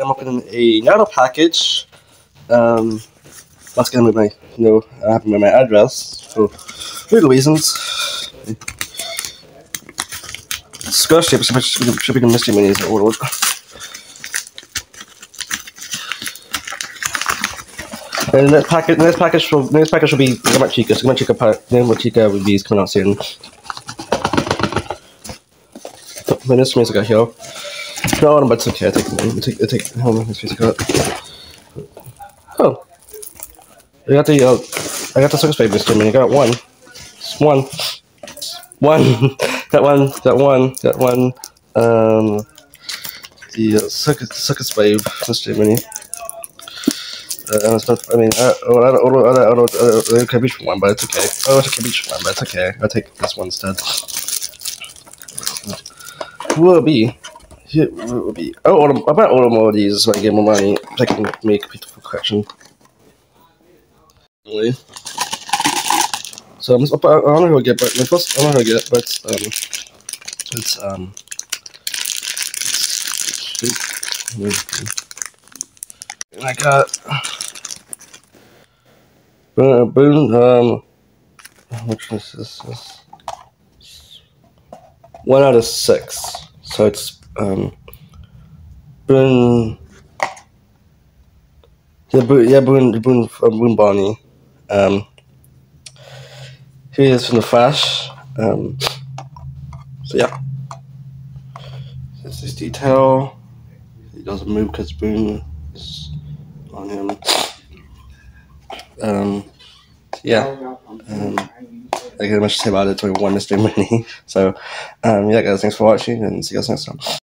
I'm opening another package. Um, once again with my, you know, I have my address for legal reasons. Be, should be the mystery minis I ordered. And the next package, the next package will, the next package will be Gamma Chica. So Gamma Chica, Gamma Chica reviews coming out soon. My instruments I got. No, but it's okay. I take, I take, I take. Hold on, let's got. Oh, I got the, uh, I got the Circus Baby instrument. I got one, one, one. one, got one, got one. That one. Um, the uh, Circus Circus Wave instrument. Uh, it's not, I mean, I, oh, I, don't, I, don't, I, don't, I can reach for one, but it's okay. Oh, I can reach for one, but it's okay. I'll take this one instead. Who will Who will be? Oh, order, I order more of these so I get more money. I can make a beautiful collection. Really? So I'm just, I don't know who I get, but my first, I don't know who get, but it's, um, it's, um, it's, I got Boone um, which is this? One out of six. So it's um. Yeah, Boone, yeah, Boone, Boone, uh, Boone Barney. Um, he is from the Flash. Um, so yeah, this is detail. He doesn't move because Boone is on him. Um, yeah. Um, I got much to say about it. It's only one Mr. Mini. So, um, yeah, guys, thanks for watching, and see you guys next time.